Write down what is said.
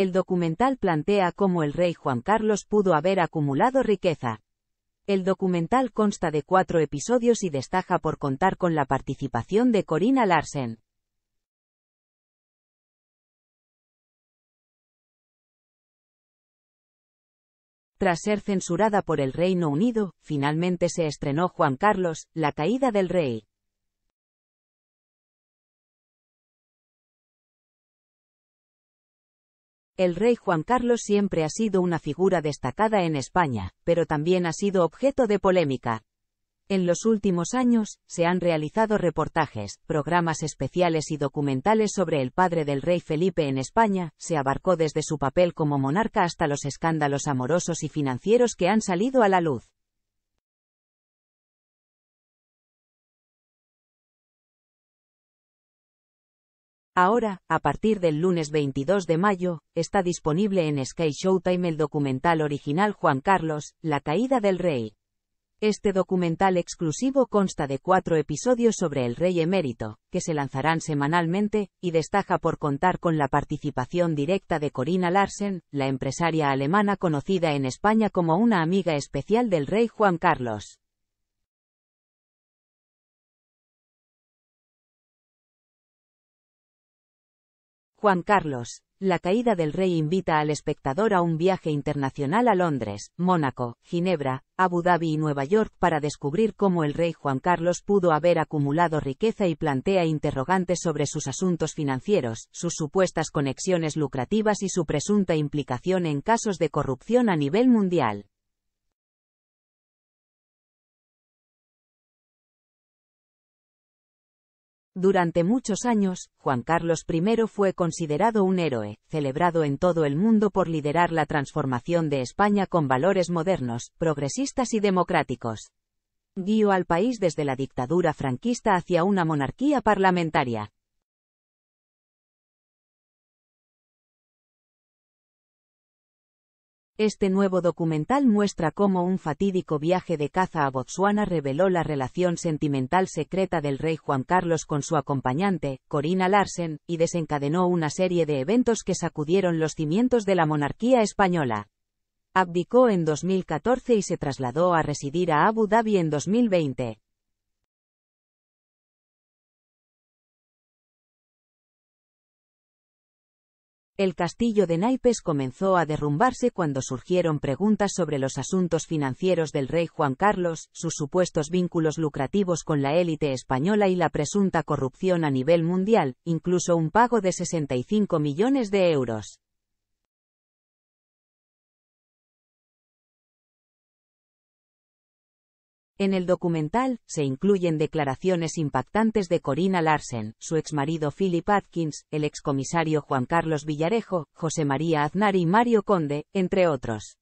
El documental plantea cómo el rey Juan Carlos pudo haber acumulado riqueza. El documental consta de cuatro episodios y destaca por contar con la participación de Corina Larsen. Tras ser censurada por el Reino Unido, finalmente se estrenó Juan Carlos, La caída del rey. El rey Juan Carlos siempre ha sido una figura destacada en España, pero también ha sido objeto de polémica. En los últimos años, se han realizado reportajes, programas especiales y documentales sobre el padre del rey Felipe en España, se abarcó desde su papel como monarca hasta los escándalos amorosos y financieros que han salido a la luz. Ahora, a partir del lunes 22 de mayo, está disponible en Sky Showtime el documental original Juan Carlos, La caída del rey. Este documental exclusivo consta de cuatro episodios sobre el rey emérito, que se lanzarán semanalmente, y destaca por contar con la participación directa de Corina Larsen, la empresaria alemana conocida en España como una amiga especial del rey Juan Carlos. Juan Carlos, la caída del rey invita al espectador a un viaje internacional a Londres, Mónaco, Ginebra, Abu Dhabi y Nueva York para descubrir cómo el rey Juan Carlos pudo haber acumulado riqueza y plantea interrogantes sobre sus asuntos financieros, sus supuestas conexiones lucrativas y su presunta implicación en casos de corrupción a nivel mundial. Durante muchos años, Juan Carlos I fue considerado un héroe, celebrado en todo el mundo por liderar la transformación de España con valores modernos, progresistas y democráticos. Guió al país desde la dictadura franquista hacia una monarquía parlamentaria. Este nuevo documental muestra cómo un fatídico viaje de caza a Botsuana reveló la relación sentimental secreta del rey Juan Carlos con su acompañante, Corina Larsen, y desencadenó una serie de eventos que sacudieron los cimientos de la monarquía española. Abdicó en 2014 y se trasladó a residir a Abu Dhabi en 2020. El castillo de naipes comenzó a derrumbarse cuando surgieron preguntas sobre los asuntos financieros del rey Juan Carlos, sus supuestos vínculos lucrativos con la élite española y la presunta corrupción a nivel mundial, incluso un pago de 65 millones de euros. En el documental, se incluyen declaraciones impactantes de Corina Larsen, su exmarido Philip Atkins, el excomisario Juan Carlos Villarejo, José María Aznar y Mario Conde, entre otros.